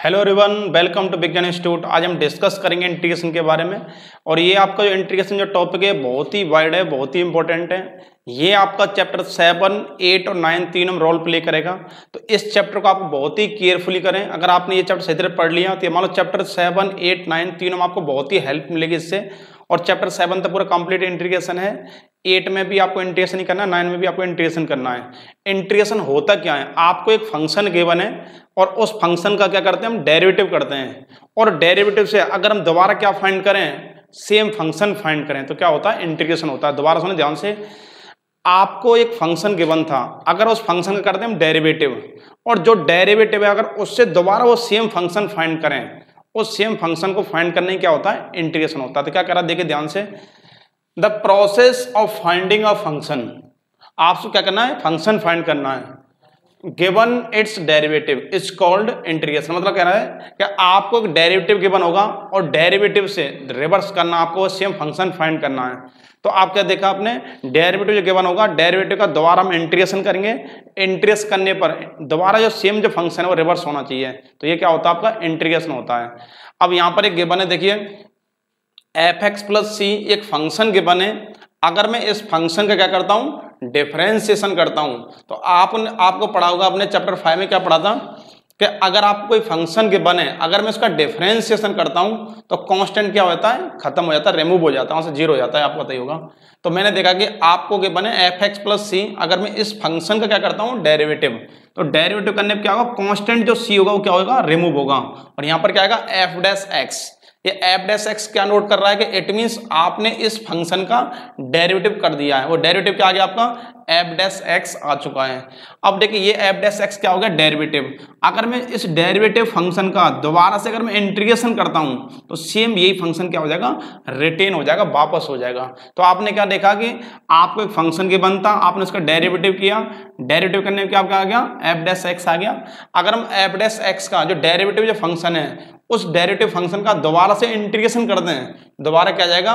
Hello रिवन welcome to विज्ञान institute आज हम डिस्कस करेंगे इंटीग्रेशन के बारे में। और ये आपका जो इंटीग्रेशन जो टॉपिक है, बहुत ही वाइड है, बहुत ही इंपॉर्टेंट है। ये आपका चैप्टर सेवन एट और नाइन तीनों में रोल प्ले करेगा। तो इस चैप्टर को आप बहुत ही केयरफुली करें। अगर आपने ये चैप्टर सही तरह पढ़ लिया तो मान लो चैप्टर सेवन एट नाइन तीनों में आपको बहुत ही हेल्प मिलेगी इससे। और चैप्टर सेवन तो पूरा कंप्लीट इंटीग्रेशन है। एट में भी आपको इंटीग्रेशन ही करना है नाइन में भी आपको इंटीग्रेशन करना है। इंटीग्रेशन होता क्या है? आपको एक फ़ंक्शन गिवन है और उस फ़ंक्शन का क्या करते हैं हम? डेरिवेटिव करते हैं। और डेरिवेटिव से अगर हम दोबारा क्या फाइंड करें? सेम फ़ंक्शन फाइंड करें तो क्या होता है? इंटीग्रेशन होता है। दोबारा सुने ध्यान से। आपको एक फ़ंक्शन गिवन था। अगर उस फ़ंक्शन का करते हैं हम डेरिवेटिव और जो डेरिवेटिव है, अगर उससे दोबारा वो सेम फ़ंक्शन फाइंड करें उस सेम फ़ंक्शन को फाइंड करने क्या होता है? इंटीग्रेशन होता है। तो क्या करा देखिए ध्यान से। The process of finding a function आपको क्या करना है? फ़ंक्शन फाइंड करना है। Given its derivative is called integration मतलब कह रहा है कि आपको एक डेरिवेटिव गिवन होगा और डेरिवेटिव से रिवर्स करना, आपको सेम फ़ंक्शन फाइंड करना है। तो आप क्या देखा आपने? डेरिवेटिव जो गिवन होगा डेरिवेटिव का दोबारा हम इंटीग्रेशन करेंगे। इंटीग्रेस करने पर दोबारा जो सेम जो फ़ंक्शन है वो रिवर्स होना चाहिए। तो ये क्या होता है आपका? इंटीग्रेशन होता है। अब यहाँ पर एक गिवन है, देखिए। एफ़ एक्स प्लस सी एक फ़ंक्शन गिवन है। अगर मैं इस फ़ंक्शन का क्या करता हूँ? डिफ्रेंसिएशन करता हूँ। तो आप आपको पढ़ा होगा अपने चैप्टर फाइव में क्या पढ़ा था? कि अगर आप कोई फ़ंक्शन के बने, अगर मैं इसका डिफ्रेंसिएशन करता हूँ तो कांस्टेंट क्या होता है? खत्म हो जाता है रिमूव हो जाता है, वहाँ से ज़ीरो हो जाता है, आपको पता ही होगा। तो मैंने देखा कि आपको के बने एफ़ एक्स प्लस सी अगर मैं इस फ़ंक्शन का क्या करता हूँ? डेरिवेटिव तो डेरिवेटिव करने पर क्या होगा? कॉन्स्टेंट जो सी होगा, वो क्या होगा? रिमूव होगा। और यहाँ पर क्या आएगा? एफ़ डैस एक्स ये एफ़ डेस एक्स क्या नोट कर रहा है कि इट मीन आपने इस फ़ंक्शन का डेरिवेटिव कर दिया है। वो डेरिवेटिव क्या आ गया आपका? एफ़ डेस एक्स आ चुका है। अब देखिए, ये एफ़ डेस एक्स क्या हो गया? डेरिवेटिव अगर मैं इस डेरिवेटिव फ़ंक्शन का दोबारा से अगर मैं इंटीग्रेशन करता हूँ तो सेम यही फ़ंक्शन क्या हो जाएगा? रिटेन हो जाएगा, वापस हो जाएगा। तो आपने क्या देखा कि आपको एक फ़ंक्शन के बनता, आपने उसका डेरिवेटिव किया। डेरिवेटिव करने में क्या आ गया? एफ़ डेस एक्स आ गया। अगर हम एफ़ डेस एक्स का जो डेरिवेटिव जो फ़ंक्शन है उस डेरिवेटिव फ़ंक्शन का दोबारा से इंटीग्रेशन कर दें। दोबारा क्या जाएगा?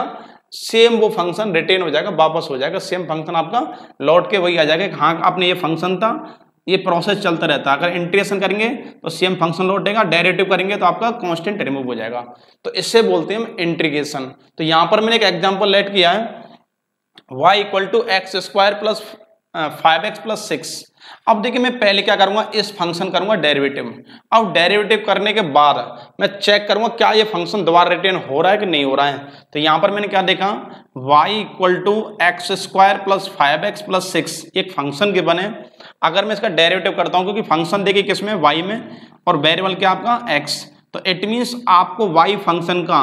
सेम वो फ़ंक्शन रिटेन हो जाएगा, वापस हो जाएगा। सेम फ़ंक्शन आपका लौट के वही आ जाएगा हाँ आपने ये फ़ंक्शन था, ये प्रोसेस चलता रहता है। अगर इंटीग्रेशन करेंगे तो सेम फ़ंक्शन लौटेगा डेरिवेटिव करेंगे तो आपका कांस्टेंट रिमूव हो जाएगा। तो इससे बोलते हैं हम इंटीग्रेशन तो यहाँ पर मैंने एक एग्जांपल लेट किया है। y equal to x square plus five x plus six अब देखिए मैं पहले क्या करूँगा? इस फ़ंक्शन करूँगा डेरिवेटिव अब डेरिवेटिव करने के बाद मैं चेक करूँगा, क्या ये फ़ंक्शन दोबारा रिटेन हो रहा है कि नहीं हो रहा है? तो यहाँ पर मैंने क्या देखा? y equal to x square plus five x plus six एक फ़ंक्शन के बने। अगर मैं इसका डेरिवेटिव करता हूँ, क्योंकि फ़ंक्शन देखिए किसमें y में। और वेरिएबल क्या आपका? x तो इट मीन्स आपको y फ़ंक्शन का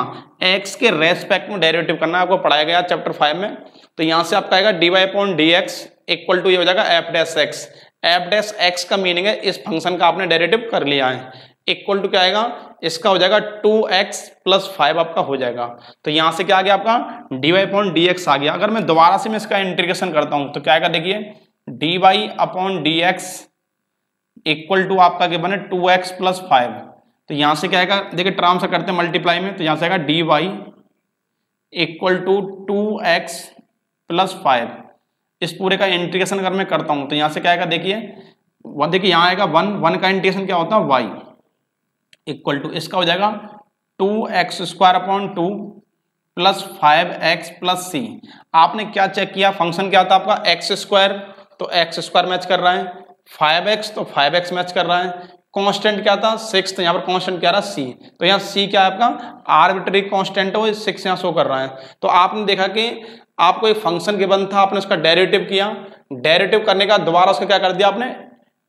x के रेस्पेक्ट में डेरिवेटिव करना है, आपको पढ़ाया गया चैप्टर फाइव में। तो यहाँ से आपका आएगा d y upon d x equal to ये हो जाएगा f dash x f dash x का मीनिंग है, इस फ़ंक्शन का आपने डेरेटिव कर लिया है। इक्वल टू क्या आएगा? इसका हो जाएगा टू एक्स प्लस फाइव आपका हो जाएगा। तो यहाँ से क्या आ गया आपका? D y upon d x आ गया। अगर मैं दोबारा से मैं इसका इंटीग्रेशन करता हूँ तो क्या आएगा देखिए? D y upon d x equal to आपका क्या बने? टू एक्स प्लस फाइव तो यहाँ से क्या आएगा? देखिए ट्राम से करते हैं मल्टीप्लाई में तो यहाँ से आएगा d y equal to two x plus five इस पूरे का इंटीग्रेशन अगर मैं करता हूँ तो यहाँ से क्या आएगा? देखिए देखिए, यहाँ आएगा वन वन का इंटीग्रेशन क्या होता है? वाई इक्वल टू इसका हो जाएगा two x square upon two plus five x plus c आपने क्या चेक किया? फ़ंक्शन क्या था आपका? एक्स स्क्वायर तो एक्स स्क्वायर मैच कर रहा है। फाइव एक्स तो फाइव एक्स मैच कर रहा है। कांस्टेंट क्या था? सिक्स तो यहाँ पर कांस्टेंट क्या रहा सी तो यहाँ सी क्या है आपका? आर्बिट्री कांस्टेंट हो सिक्स यहाँ शो कर रहा है। तो आपने देखा कि आपको एक फ़ंक्शन गिवन था, आपने उसका डेरिवेटिव किया। डेरिवेटिव करने का दोबारा उसका क्या कर दिया आपने?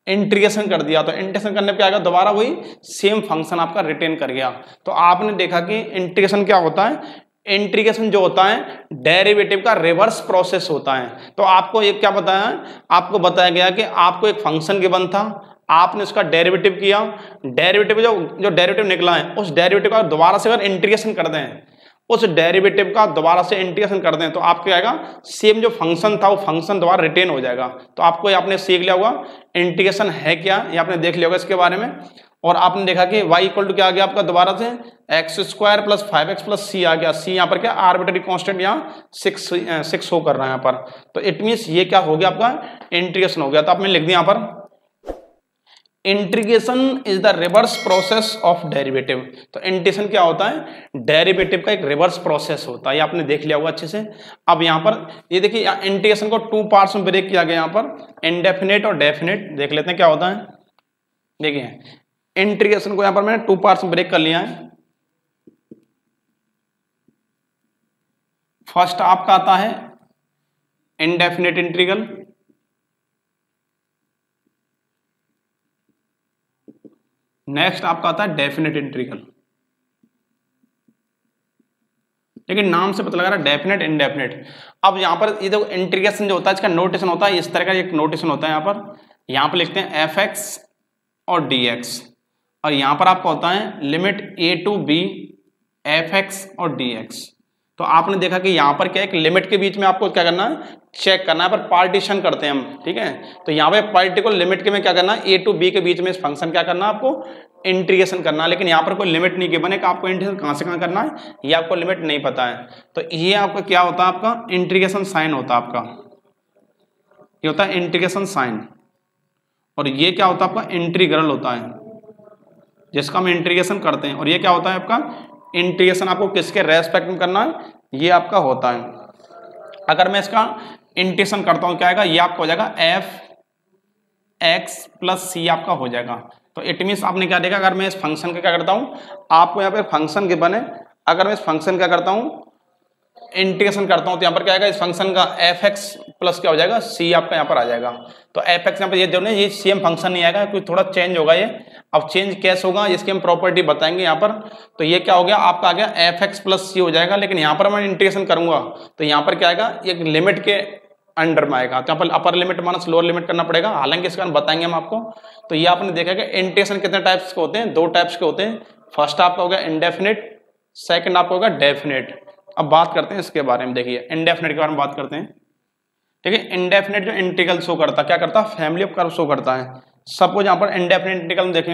इंटीग्रेशन कर दिया। तो इंटीग्रेशन करने पे आएगा दोबारा वही सेम फ़ंक्शन आपका रिटेन कर गया। तो आपने देखा कि इंटीग्रेशन क्या होता है? इंट्रीगेशन जो होता है डेरिवेटिव का रिवर्स प्रोसेस होता है। तो आपको एक क्या बताया? आपको बताया गया कि आपको एक फ़ंक्शन के गिवन था। आपने उसका डेरिवेटिव किया। डेरिवेटिव जो जो डेरिवेटिव निकला है, उस डेरिवेटिव का दोबारा से अगर इंटीग्रेशन कर दें उस डेरिवेटिव का दोबारा से इंटीग्रेशन कर दें तो आपको आएगा सेम जो फ़ंक्शन था, वो फ़ंक्शन दोबारा रिटेन हो जाएगा। तो आपको ये आपने सीख लिया होगा इंटीग्रेशन है क्या, ये आपने देख लिया होगा इसके बारे में। और आपने देखा कि y इक्वल टू क्या आ गया आपका दोबारा से? X square plus five x plus C आ गया। सी यहाँ पर क्या आर्बिटरी कांस्टेंट यहाँ सिक्स सिक्स शो कर रहा है यहाँ पर। तो इट मीन्स ये क्या हो गया आपका इंटीग्रेशन हो गया। तो आपने लिख दिया यहाँ पर integration is the reverse process of derivative तो इंटीग्रेशन क्या होता है? डेरिवेटिव का एक रिवर्स प्रोसेस होता है। ये आपने देख लिया होगा अच्छे से। अब यहाँ पर, ये देखिए इंटीग्रेशन को टू पार्ट्स में ब्रेक किया गया यहाँ पर। इनडेफिनेट और डेफिनेट देख लेते हैं क्या होता है। देखिए इंटीग्रेशन को यहाँ पर मैंने टू पार्ट्स में ब्रेक कर लिया है। फ़र्स्ट आपका आता है। इनडेफिनेट इंटीग्रल नेक्स्ट आपका आता है डेफिनेट इंटीग्रल लेकिन नाम से पता लगा रहा डेफिनेट इनडेफिनेट अब यहाँ पर ये जो इंटीग्रेशन जो होता है, इसका नोटेशन होता है, इस तरह का एक नोटेशन होता है यहाँ पर। यहाँ पर लिखते हैं एफ़ एक्स और डी एक्स और यहाँ पर आपका होता है limit a to b f x और डी एक्स तो आपने देखा कि यहाँ पर क्या एक लिमिट के बीच में आपको क्या करना है? चेक करना है, पर पार्टीशन करते हैं हम, ठीक है? तो यहाँ पे पार्टिकुलर लिमिट के में क्या करना है? ए टू बी के बीच में इस फ़ंक्शन क्या करना है आपको? इंटीग्रेशन करना है, लेकिन यहाँ पर कोई लिमिट नहीं गिवन है कि आपको इंटीग्रेशन कहाँ से कहाँ करना है? ये आपको लिमिट नहीं पता है। तो ये आपका क्या होता है आपका? इंटीग्रेशन साइन होता है आपका। ये होता है इंटीग्रेशन साइन और ये क्या होता है आपका? इंटीग्रल होता है, जिसका हम इंटीग्रेशन करते हैं। और ये क्या होता है आपका? इंटीग्रेशन आपको किसके रेस्पेक्ट में करना है? ये आपका होता है। अगर मैं इसका इंटीग्रेशन करता हूँ, क्या आएगा? ये आपका हो जाएगा एफ़ एक्स प्लस सी आपका हो जाएगा। तो इट मीन्स आपने क्या देखा? अगर मैं इस फ़ंक्शन का क्या करता हूँ, आपको यहाँ पे फ़ंक्शन के बने। अगर मैं इस फ़ंक्शन का करता हूँ इंटीग्रेशन करता हूँ तो यहाँ पर क्या आएगा? इस फ़ंक्शन का एफ़ एक्स प्लस क्या हो जाएगा? सी आपका यहाँ पर आ जाएगा। तो एफ़ एक्स यहाँ पर ये जो ये सेम फ़ंक्शन नहीं आएगा। कोई थोड़ा चेंज होगा ये। अब चेंज कैसे होगा, इसकी हम प्रॉपर्टी बताएँगे यहाँ पर। तो ये क्या हो गया, आपका आ गया एफ़ एक्स प्लस सी हो जाएगा, लेकिन यहाँ पर मैं इंटीग्रेशन करूँगा। तो यहाँ पर क्या आएगा, एक लिमिट के अंडर में आएगा। तो यहाँ पर upper limit minus lower limit करना पड़ेगा। हालाँकि इसका बताएँगे हम आपको। तो ये आपने देखा कि इंटीग्रेशन कितने टाइप्स के होते हैं? दो टाइप्स के होते हैं। फ़र्स्ट आपका होगा इंडेफिनिट सेकेंड आपका होगा डेफिनेट अब बात करते हैं इसके बारे में। देखिए इंडेफिनेट के बारे में बात करते हैं। ठीक है इंडेफिनेट जो इंटीग्रल शो करता, क्या करता? है फैमिली ऑफ़ कर्व शो करता है। सपोज़ यहाँ पर इंडेफिनेट इंटीग्रल देखें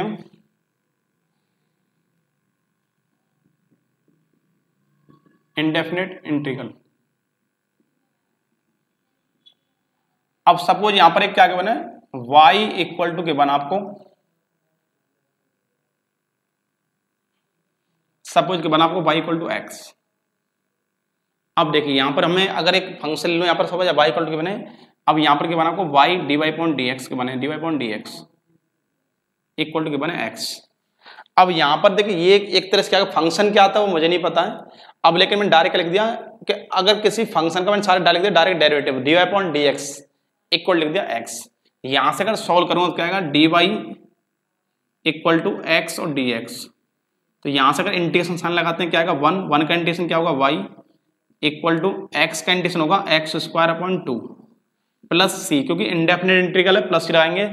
इंडेफिनेट इंटीग्रल अब सपोज़ यहाँ पर एक क्या बना? है y इक्वल टू के बना आपको। सपोज़ के बना आपको y इक्वल टू एक्स अब देखिए, यहाँ पर हमें अगर एक फ़ंक्शन लो, यहाँ पर सपोज़ y इक्वल टू के बने अब यहाँ पर क्या बना आपको? y d y point d x के बने d y point d x equal to के बने? x अब यहाँ पर देखिए, ये एक तरह से क्या फ़ंक्शन क्या आता है वो मुझे नहीं पता है। अब लेकिन मैंने डायरेक्ट लिख दिया कि अगर किसी फ़ंक्शन का मैंने सारे डायरेक्ट दिया direct derivative d y point d x equal लिख दिया x यहाँ से अगर सॉल्व करूँगा तो क्या आएगा? D y equal to x और डी एक्स तो यहाँ से अगर इंटीग्रेशन साइन लगाते हैं, क्या आएगा? वन वन का इंटीग्रेशन क्या होगा? वाई इक्वल टू एक्स का इंटीग्रेशन होगा x square upon two plus C क्योंकि इंडेफिनेट इंट्रीगल है प्लस सी लगाएँगे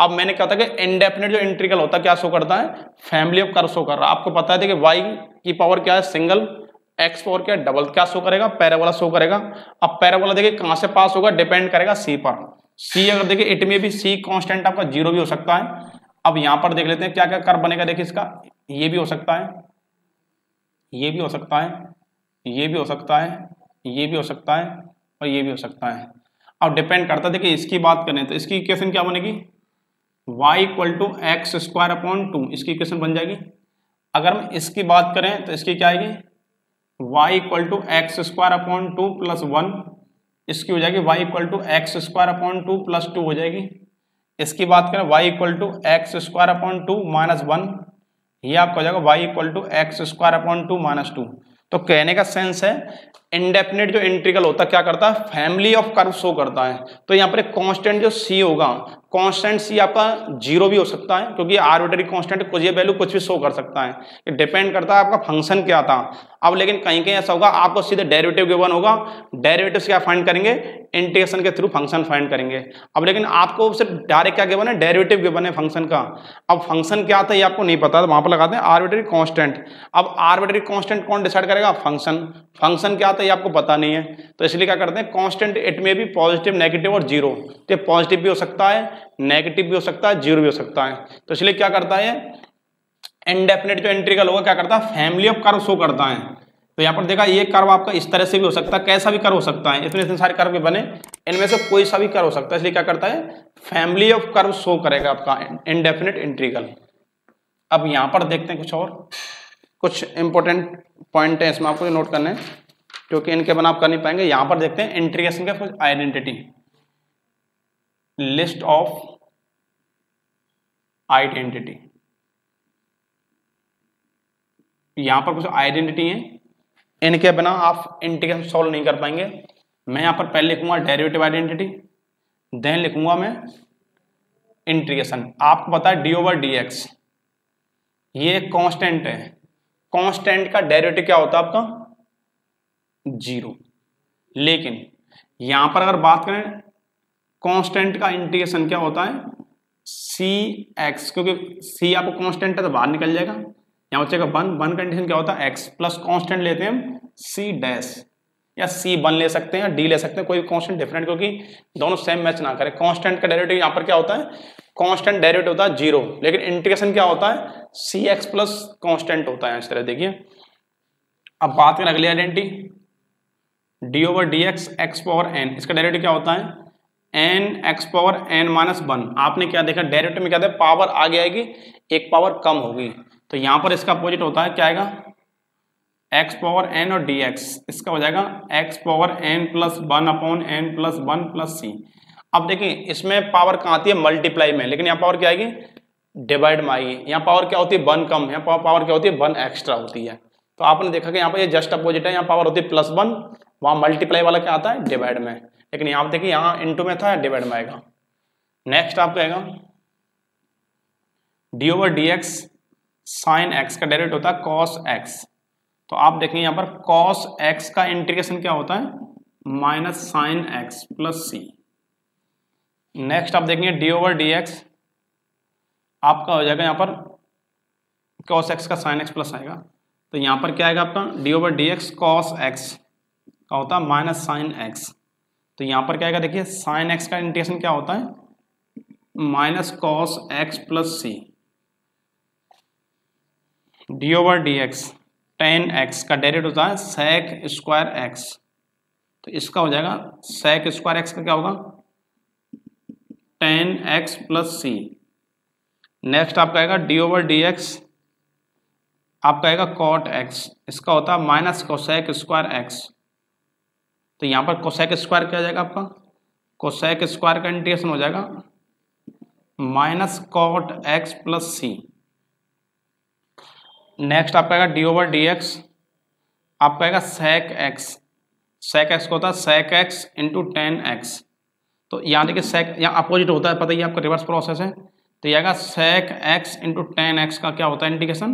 अब मैंने कहा था कि इंडेफिनेट जो इंट्रीगल होता है, क्या शो करता है? फैमिली ऑफ़ कर शो कर रहा है। आपको पता है कि वाई की पावर क्या है? सिंगल एक्स पावर क्या है? डबल क्या शो करेगा? पैराबोला शो करेगा। अब पैराबोला देखिए कहाँ से पास होगा? डिपेंड करेगा सी पर। सी अगर देखिए इट में भी सी कॉन्स्टेंट आपका ज़ीरो भी हो सकता है। अब यहाँ पर देख लेते हैं क्या क्या कर बनेगा, देखिए इसका। ये भी हो सकता है। ये भी हो सकता है। ये भी हो सकता है। ये भी हो सकता है। और ये भी हो सकता है। अब डिपेंड करता देखिए, इसकी बात करें तो इसकी इक्वेशन क्या बनेगी? y equal to x square upon two इसकी इक्वेशन बन जाएगी। अगर हम इसकी बात करें तो इसकी क्या आएगी? y equal to x square upon two plus one इसकी हो जाएगी, y equal to x square upon two plus two हो जाएगी। इसकी बात करें, y equal to x square upon two minus one ये आपका हो जाएगा y equal to x square upon two minus two तो कहने का सेंस है इंडेफिनेट जो इंट्रीगल होता क्या करता है? फैमिली ऑफ़ कर्व शो करता है। तो यहाँ पर कांस्टेंट जो सी होगा कांस्टेंट सी आपका ज़ीरो भी हो सकता है, क्योंकि आर्बिटरी कांस्टेंट कुछ ये वैल्यू कुछ भी शो कर सकता है। ये डिपेंड करता है आपका फ़ंक्शन क्या था। अब लेकिन कहीं कहीं ऐसा होगा, आपको सीधे डेरिवेटिव गिवन होगा। डेरिवेटिव क्या फाइंड करेंगे? इंटीग्रेशन के थ्रू फ़ंक्शन फाइंड करेंगे। अब लेकिन आपको सिर्फ़ डायरेक्ट क्या गिवन है डेरिवेटिव गिवन है फ़ंक्शन का। अब फ़ंक्शन क्या था, ये आपको नहीं पता वहाँ पर लगाते हैं आर्बिटरी कॉन्स्टेंट अब आर्बिटरी कॉन्स्टेंट कौन डिसाइड करेगा? फ़ंक्शन फ़ंक्शन क्या था ये आपको पता नहीं है। तो इसलिए क्या करते हैं कॉन्स्टेंट इट में भी पॉजिटिव नेगेटिव और ज़ीरो तो पॉजिटिव भी हो सकता है नेगेटिव भी हो सकता है ज़ीरो भी हो सकता है। तो इसलिए क्या करता है इनडेफिनेट जो इंट्रीगल होगा क्या करता है फैमिली ऑफ़ कर्व शो करता है। तो यहाँ पर देखा, ये कर्व आपका इस तरह से भी हो सकता है, कैसा भी कर्व हो सकता है। इतने इतने सारे कर्व के बने, इनमें से कोई सा भी कर्व हो सकता है। इसलिए क्या करता है फैमिली ऑफ़ कर्व शो करेगा आपका इनडेफिनेट इंट्रीगल अब यहाँ पर देखते हैं कुछ और, कुछ इंपॉर्टेंट पॉइंट है, इसमें आपको नोट करने क्योंकि इनके बना आप कर नहीं पाएँगे। यहाँ पर देखते हैं इंट्रीगेशन का कुछ आइडेंटिटी लिस्ट ऑफ़ आइडेंटिटी यहाँ पर कुछ आइडेंटिटी है। इनके बिना आप इंटीग्रेशन सॉल्व नहीं कर पाएँगे। मैं यहाँ पर पहले लिखूँगा डेरिवेटिव आइडेंटिटी देन लिखूँगा मैं इंटीग्रेशन आपको पता है डी ओवर डी एक्स ये कांस्टेंट है। कांस्टेंट का डेरिवेटिव क्या होता है आपका? ज़ीरो। लेकिन यहाँ पर अगर बात करें कांस्टेंट का इंटीग्रेशन क्या होता है? सी एक्स क्योंकि सी आपको कांस्टेंट है तो बाहर निकल जाएगा। यहाँ बच्चे का वन वन कंडीशन क्या होता है? एक्स प्लस कांस्टेंट लेते हैं सी डैश या सी वन ले सकते हैं या डी ले सकते हैं, कोई कांस्टेंट डिफरेंट क्योंकि दोनों सेम मैच ना करें। कांस्टेंट का डेरिवेटिव यहाँ पर क्या होता है? कांस्टेंट डेरिवेटिव होता है ज़ीरो। लेकिन इंटीग्रेशन क्या होता है? सी एक्स प्लस कॉन्स्टेंट होता है, इस तरह देखिए। अब बात करें अगली identity d over d x x power n. इसका डायरेक्ट क्या होता है? N, x power n minus one. आपने क्या देखा? डायरेक्ट में क्या था? पावर आगे आएगी, एक पावर कम होगी। तो यहाँ पर इसका अपोजिट होता है, क्या आएगा? एक्स पावर एन और डी एक्स। इसका हो जाएगा, x power n plus one upon n plus one plus c. अब देखिए, इसमें पावर कहाँ आती है? मल्टीप्लाई में। लेकिन यहाँ पावर क्या आएगी? डिवाइड में आएगी। यहाँ पावर क्या होती है? वन कम। यहाँ पावर क्या होती है? वन एक्स्ट्रा होती है। तो आपने देखा कि यहाँ पर ये जस्ट अपोजिट है, यहाँ पावर होती है प्लस वन वहाँ मल्टीप्लाई वाला क्या आता है? डिवाइड में। लेकिन यहाँ पर देखिए, यहाँ इंटू में था डिवाइड में आएगा। नेक्स्ट आपको आएगा d over d x sine x का डायरेक्ट होता है कॉस एक्स तो आप देखेंगे यहाँ पर कॉस एक्स का इंटीग्रेशन क्या होता है? Minus sine x plus c next आप देखेंगे डी ओवर डी एक्स आपका हो जाएगा यहाँ पर कॉस एक्स का साइन एक्स प्लस आएगा। तो यहाँ पर क्या आएगा आपका? D over d x cos x का होता है माइनस साइन एक्स तो यहाँ पर क्या आएगा? देखिए साइन एक्स का इंटीग्रेशन क्या होता है? Minus cos x plus c d over d x tan x का डायरेक्ट होता है सेक स्क्वायर एक्स तो इसका हो जाएगा सेक स्क्वायर एक्स का क्या होगा? Tan x plus c next आपका आएगा डी ओवर डी एक्स आपका आएगा कॉट एक्स इसका होता है माइनस कोसेक स्क्वायर एक्स तो यहाँ पर कोसेक स्क्वायर क्या जाएगा आपका? कोसेक स्क्वायर का इंटीग्रेशन हो जाएगा minus cot x plus c next आपका आएगा डी ओवर डी एक्स आपका आएगा सेक एक्स सेक एक्स को होता है sec x into tan x तो यहाँ देखिए सेक यहाँ अपोजिट होता है, पता ही आपका रिवर्स प्रोसेस है। तो यह आएगा sec x into tan x का क्या होता है इंडिकेशन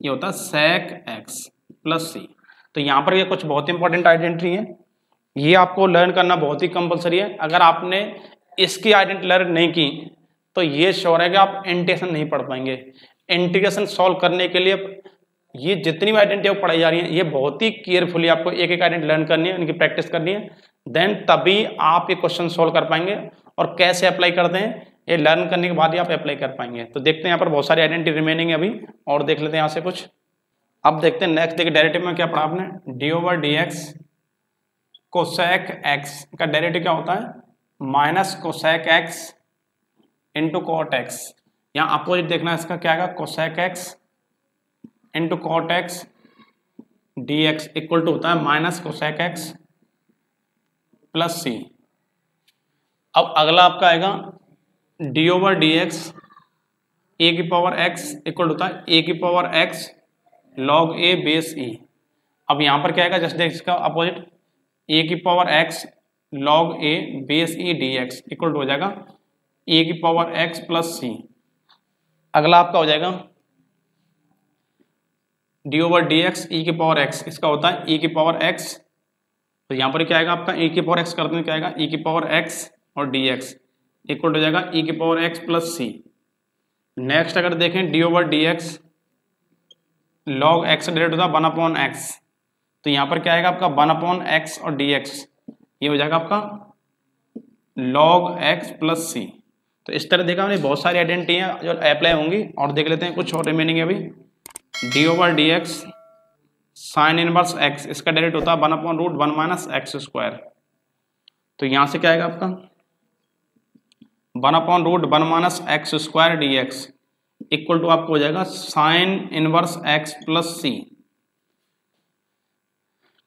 ये होता है सेक एक्स प्लस सी तो यहाँ पर ये कुछ बहुत इंपॉर्टेंट आइडेंटिटी है। ये आपको लर्न करना बहुत ही कंपलसरी है। अगर आपने इसकी आइडेंटिटी लर्न नहीं की तो ये श्योर है कि आप इंटीग्रेशन नहीं पढ़ पाएँगे। इंटीग्रेशन सॉल्व करने के लिए ये जितनी भी आइडेंटिटी पढ़ाई जा रही है, ये बहुत ही केयरफुली आपको एक एक आइडेंटिटी लर्न करनी है इनकी प्रैक्टिस करनी है। देन तभी आप ये क्वेश्चन सॉल्व कर पाएँगे और कैसे अप्लाई करते हैं ये लर्न करने के बाद ही आप अप्लाई कर पाएँगे। तो देखते हैं यहाँ पर बहुत सारी आइडेंटिटी रिमेनिंग है अभी, और देख लेते हैं यहाँ से कुछ। अब देखते हैं नेक्स्ट देखिए डायरेक्टिव में क्या पढ़ा आपने? D over d x cosec x का डायरेक्टिव क्या होता है? Minus cosec x into cot x यहाँ अपोजिट देखना इसका क्या आएगा? Cosec x into cot x d x equal to होता है minus cosec x plus c अब अगला आपका आएगा d over d x a की पावर एक्स इक्वल होता है ए की power x log a base e अब यहाँ पर क्या आएगा? जस्ट देख इसका अपोजिट ए की power x log a base e d x equal हो जाएगा ए की पावर एक्स प्लस सी अगला आपका हो जाएगा d over d x e की पावर एक्स इसका होता है ई की पावर एक्स तो यहाँ पर क्या आएगा आपका? E की पावर एक्स करते हैं क्या आएगा? ई की पावर एक्स और डी एक्स इक्वल हो जाएगा ई की power x plus c next अगर देखें d over d x log x direct होता है वन अपॉन एक्स तो यहाँ पर क्या आएगा आपका? वन अपॉन एक्स और डी एक्स ये हो जाएगा आपका लॉग एक्स प्लस सी तो इस तरह देखा हमने बहुत सारी आइडेंटिटी हैं जो अप्लाई होंगी, और देख लेते हैं कुछ और रिमेनिंग अभी। D over d x sine inverse x इसका डायरेक्ट होता है one upon root one minus x square तो यहाँ से क्या आएगा आपका? One upon root one minus x square d x equal to आपको हो जाएगा sine inverse x plus c.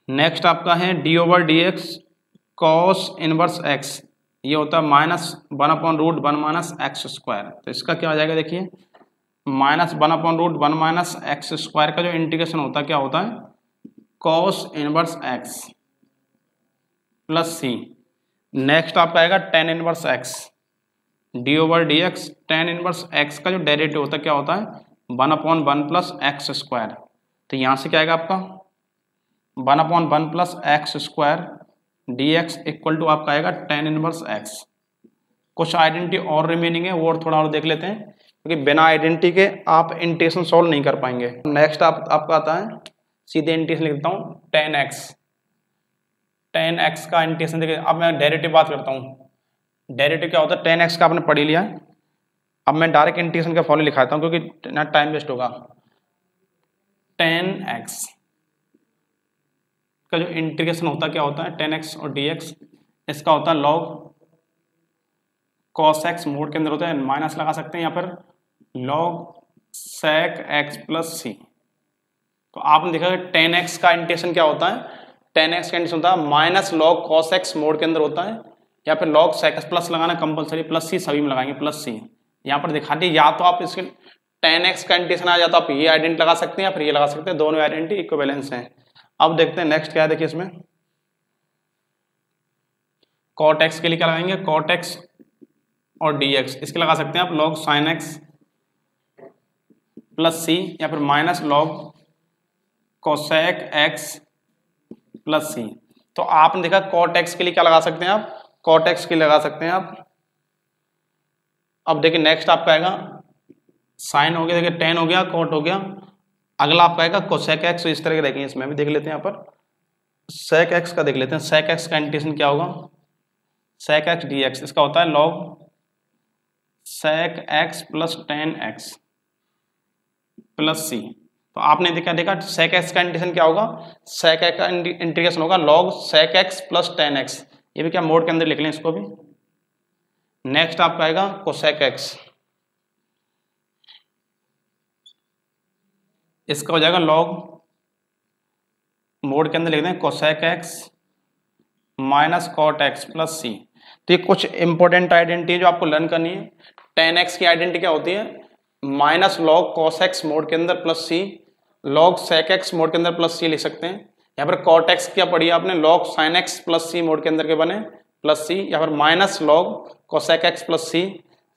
Next आपका है d over d x cos inverse x. ये होता है minus one upon root one minus x square. तो इसका क्या हो जाएगा देखिए, minus one upon root one minus x square का जो इंटीग्रेशन होता है, क्या होता है? Cos inverse x plus c. Next आपका आएगा tan inverse x. D over d x tan inverse x का जो डेरिवेटिव होता है, क्या होता है? One upon one plus x square. तो यहाँ से क्या आएगा आपका? One upon one plus x square d x equal to आपका आएगा टेन इनवर्स एक्स कुछ आइडेंटिटी और रिमेनिंग है, वो और थोड़ा और देख लेते हैं, क्योंकि बिना आइडेंटिटी के आप इंटेशन सॉल्व नहीं कर पाएँगे। नेक्स्ट आप, आपका आता है, सीधे इंटेशन लिखता हूँ टेन एक्स टेन एक्स का इंटेशन देखिए, अब मैं डेरिवेटिव बात करता हूँ। डेरिवेटिव क्या होता है? टेन एक्स का आपने पढ़ी लिया। अब मैं डायरेक्ट इंटीग्रेशन का फॉलो लिखाता हूँ, क्योंकि ना टाइम वेस्ट होगा। टेन एक्स का जो इंटीग्रेशन होता क्या होता है? टेन एक्स और डी एक्स इसका होता है लॉग कॉस एक्स मोड के अंदर होता है माइनस लगा सकते हैं यहाँ पर log sec x plus c तो आपने देखा टेन एक्स का इंटीग्रेशन क्या होता है? टेन एक्स का इंटीग्रेशन होता है minus log cos x mod के अंदर होता है या फिर लॉग सेक प्लस लगाना कंपलसरी प्लस सी सभी में लगाएँगे प्लस सी यहाँ पर दिखा दिए या तो आप इसके टेन एक्स का इंटीग्रेशन आ जाता, आप ये आइडेंटी लगा सकते हैं, या फिर ये लगा सकते हैं, दोनों आइडेंटी इक्व बैलेंस है। अब देखते हैं नेक्स्ट क्या है, देखिए इसमें। कॉट एक्स के लिए क्या लगाएँगे कॉट एक्स और डी एक्स इसके लगा सकते हैं आप log sine x plus c या फिर minus log cosec x plus c तो आपने देखा कॉट एक्स के लिए क्या लगा सकते हैं आप? कॉट एक्स के लगा सकते हैं आप। अब देखिए नेक्स्ट आपका आएगा। साइन हो गया, देखिए टेन हो गया कॉट हो गया। अगला आपका आएगा कोसेक एक्स इस तरह के देखेंगे इसमें भी, देख लेते हैं यहाँ पर। सेक एक्स का देख लेते हैं। सेक एक्स का इंटीग्रेशन क्या होगा? सेक एक्स डी एक्स इसका होता है log sec x plus tan x plus c तो आपने देखा देखा सेक एक्स का इंटीग्रेशन क्या होगा? सेक एक्स का इंटीग्रेशन होगा log sec x plus tan x ये भी क्या मोड के अंदर लिख लें इसको भी। नेक्स्ट आपका आएगा कोसेक एक्स इसका हो जाएगा लॉग मोड के अंदर लिख दें cosec x minus cot x plus c तो ये कुछ इंपॉर्टेंट आइडेंटिटी जो आपको लर्न करनी है टेन एक्स की आइडेंटिटी क्या होती है? Minus log cos x mod के अंदर plus c log sec x mod के अंदर प्लस सी लिख सकते हैं। यहाँ पर कॉट एक्स क्या पढ़ी आपने? Log sine x plus c mod के अंदर के बने प्लस सी या फिर minus log cosec x plus c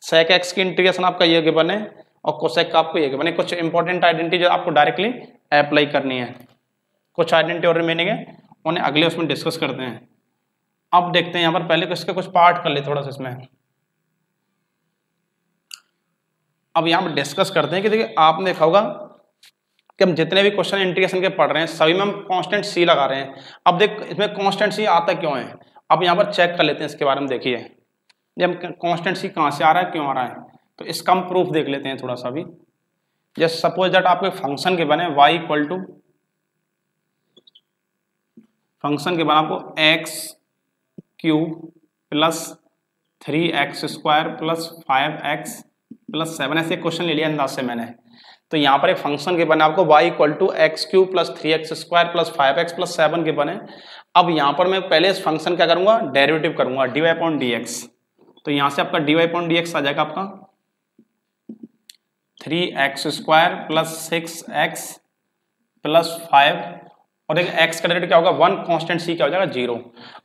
sec x की इंटीग्रेशन आपका ये बने और कोसेक का आपको ये बने। कुछ इंपॉर्टेंट आइडेंटिटी जो आपको डायरेक्टली अप्लाई करनी है। कुछ आइडेंटिटी और रिमेनिंग है, उन्हें अगले उसमें डिस्कस करते हैं। अब देखते हैं यहाँ पर पहले इसके कुछ पार्ट कर ले थोड़ा सा इसमें। अब यहाँ पर डिस्कस करते हैं कि देखिए आपने देखा होगा कि हम जितने भी क्वेश्चन इंटीग्रेशन के पढ़ रहे हैं, सभी में हम कांस्टेंट सी लगा रहे हैं। अब देख, इसमें कांस्टेंट सी आता क्यों है? अब यहाँ पर चेक कर लेते हैं, इसके बारे में देखिए। जब कांस्टेंट सी कहाँ से आ रहा है, क्यों आ रहा है? तो इसका हम प्रूफ देख लेते हैं थोड़ा सा भी। जस्ट सपोज़ दैट आपके फ़ंक्शन के बने वाई इक्वल टू फ़ंक्शन के बना आपको x cube plus three x square plus five x plus seven ऐसे क्वेश्चन ले लिया अंदाज से मैंने। तो यहाँ पर एक फ़ंक्शन के बने, आपको y equal to x cube plus three x square plus five x plus seven के बने। अब यहाँ पर मैं पहले इस फ़ंक्शन क्या करूँगा? डेरिवेटिव करूँगा d y point d x तो यहाँ से आपका d y point d x आ जाएगा आपका। Three x square plus six x plus five और एक एक्स का डेरिवेटिव क्या होगा? वन कांस्टेंट सी क्या हो जाएगा? ज़ीरो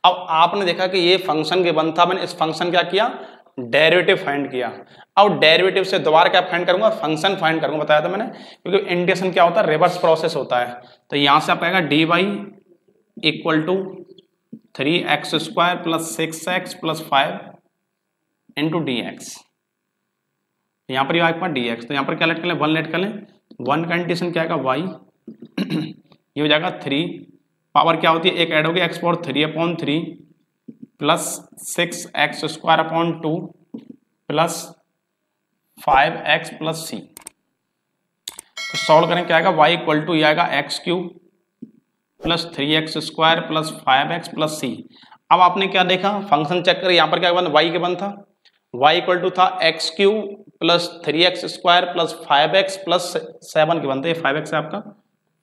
अब आपने देखा कि ये फ़ंक्शन के बन था, मैंने इस फ़ंक्शन क्या किया? डेरिवेटिव फाइंड किया। और डेरिवेटिव से दोबारा क्या फाइंड करूँगा? फ़ंक्शन फाइंड करूँगा, बताया था मैंने। क्योंकि इंडेशन क्या होता है? रिवर्स प्रोसेस होता है। तो यहाँ से आप कहेगा d y equal to three x square plus six x plus five into d x यहाँ पर आपके पास डी एक्स तो यहाँ पर क्या लेट कर? लें वन लेट कर। लें वन का इंडेशन क्या आएगा? वाई ये हो जाएगा थ्री पावर क्या होती है? एक ऐड होगी x power three upon three plus six x square upon two plus five x plus c. तो सॉल्व करें, क्या आएगा? y इक्वल टू, ये आएगा x cube plus three x square plus five x plus c. अब आपने क्या देखा? फ़ंक्शन चेक कर, यहाँ पर क्या बन वाई के बन था। वाई इक्वल टू था x cube plus three x square plus five x plus seven के बनते फाइव एक्स है आपका।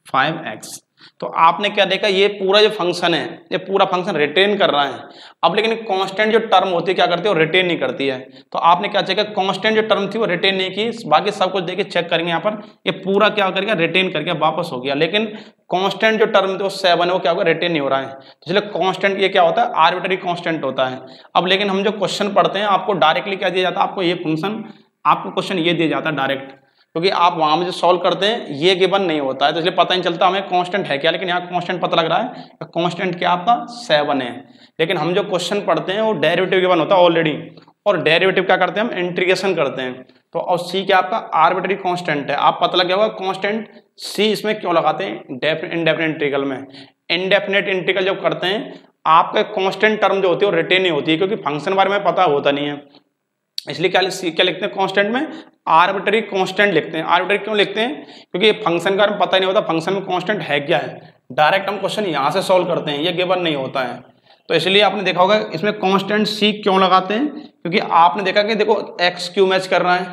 Five x. तो आपने क्या देखा, ये पूरा जो फ़ंक्शन है, ये पूरा फ़ंक्शन रिटेन कर रहा है। अब लेकिन कांस्टेंट जो टर्म होती है, क्या करती है, वो रिटेन नहीं करती है। तो आपने क्या चेक कांस्टेंट जो टर्म थी, वो रिटेन नहीं की। बाकी सब कुछ देखिए चेक करेंगे यहाँ पर, ये पूरा क्या करेगा रिटेन करके वापस हो गया। लेकिन कांस्टेंट जो टर्म थे, वो सेवन है, वो क्या होगा रिटेन नहीं हो रहा है। तो इसलिए कांस्टेंट ये क्या होता है आर्बिटरी कांस्टेंट होता है। अब लेकिन हम जो क्वेश्चन पढ़ते हैं, आपको डायरेक्टली क्या दिया जाता है, आपको ये फ़ंक्शन आपको क्वेश्चन ये दिया जाता है डायरेक्ट क्योंकि आप वहाँ में जो सॉल्व करते हैं, ये गिवन नहीं होता है तो इसलिए पता नहीं चलता हमें कांस्टेंट है क्या, लेकिन यहाँ कांस्टेंट पता लग रहा है कांस्टेंट क्या आपका सेवन है। लेकिन हम जो क्वेश्चन पढ़ते हैं, वो डेरिवेटिव गिवन होता है ऑलरेडी और डेरिवेटिव क्या करते हैं हम? इंट्रीगेशन करते हैं। तो और सी क्या आपका? आर्बिटरी कांस्टेंट है। आप पता लग गया होगा कांस्टेंट सी इसमें क्यों लगाते हैं? इंडेफिनेट इंट्रीगल में। इंडेफिनेट इंट्रीगल जब करते हैं, आपके कांस्टेंट टर्म जो होती है, वो रिटेन नहीं होती है, क्योंकि फ़ंक्शन बारे में पता होता नहीं है। इसलिए क्या क्या लिखते हैं कांस्टेंट में? आर्बिटरी कांस्टेंट लिखते हैं। आर्बिटरी क्यों लिखते हैं? क्योंकि फ़ंक्शन का पता ही नहीं होता फ़ंक्शन में कांस्टेंट है क्या है? डायरेक्ट हम क्वेश्चन यहाँ से सॉल्व करते हैं, ये गिवन नहीं होता है। तो इसलिए आपने देखा होगा, इसमें कांस्टेंट सी क्यों लगाते हैं? क्योंकि आपने देखा कि देखो एक्स क्यू मैच कर रहा है?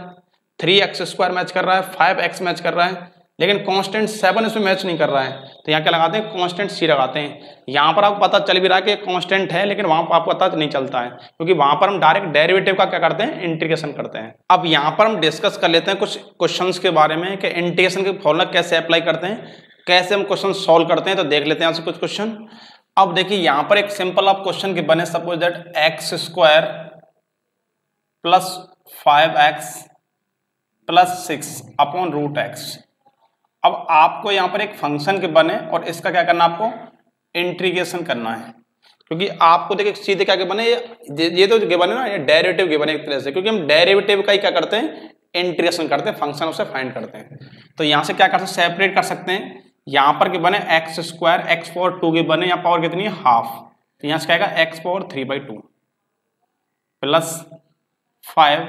थ्री एक्स स्क्वायर मैच कर रहा है फाइव एक्स मैच कर रहा है। लेकिन कांस्टेंट सेवन इसमें मैच नहीं कर रहा है। तो यहाँ क्या लगाते हैं? कांस्टेंट सी लगाते हैं। यहाँ पर आपको पता चल भी रहा है कि कांस्टेंट है, लेकिन वहाँ पर आपको पता नहीं चलता है। क्योंकि वहाँ पर हम डायरेक्ट डेरिवेटिव का क्या करते हैं? इंटीग्रेशन करते हैं। अब यहाँ पर हम डिस्कस कर लेते हैं कुछ क्वेश्चन के बारे में कि इंटीग्रेशन के फॉर्मूला कैसे अप्लाई करते हैं, कैसे हम क्वेश्चन सॉल्व करते हैं तो देख लेते हैं आपसे कुछ क्वेश्चन अब देखिए, यहाँ पर एक सिंपल आप क्वेश्चन के बने suppose that x square plus five x plus six upon root x अब आपको यहाँ पर एक फ़ंक्शन के बने और इसका क्या करना आपको? इंट्रीगेशन करना है। क्योंकि आपको देखिए, सीधे क्या बने? ये ये तो है ना, ये डेरिवेटिव गिवन है एक तरह से। क्योंकि हम डेरिवेटिव का ही क्या करते हैं? इंटीग्रेशन करते हैं फ़ंक्शन उसे फाइंड करते हैं। तो यहाँ से क्या कर सकते सेपरेट कर सकते हैं। यहाँ पर के बने x square x power two के बने, यहाँ पावर कितनी? है हाफ़ तो यहाँ से क्या x power three by two plus five